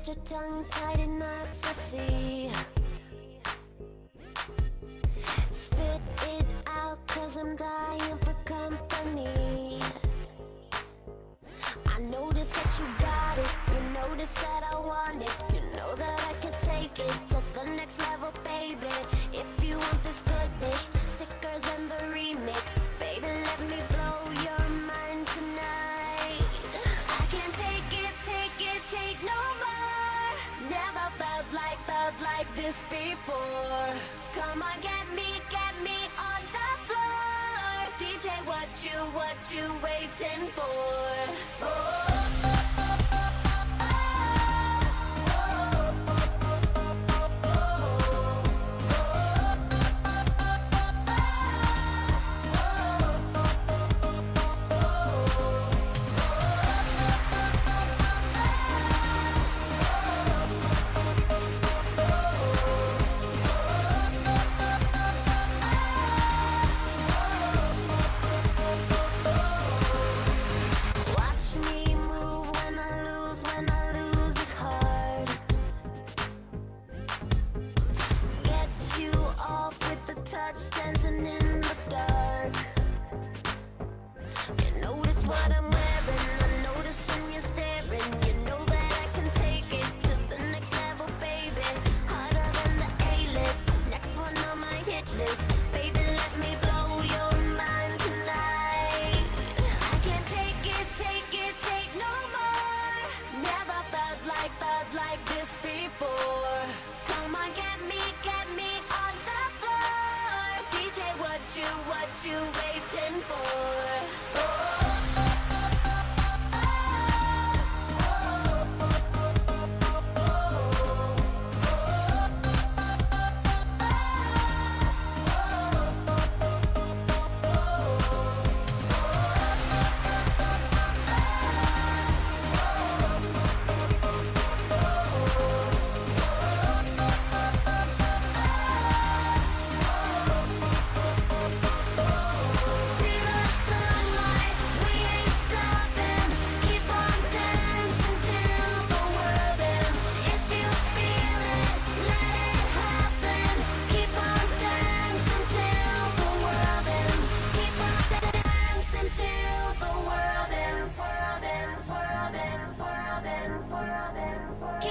got your tongue tied in knots, I see. Spit it out, cause I'm dying like this before. Come on, get me, get me on the floor. DJ, what you, what you waiting for? Touch, dancing in what you waiting for? forever, forever, forever.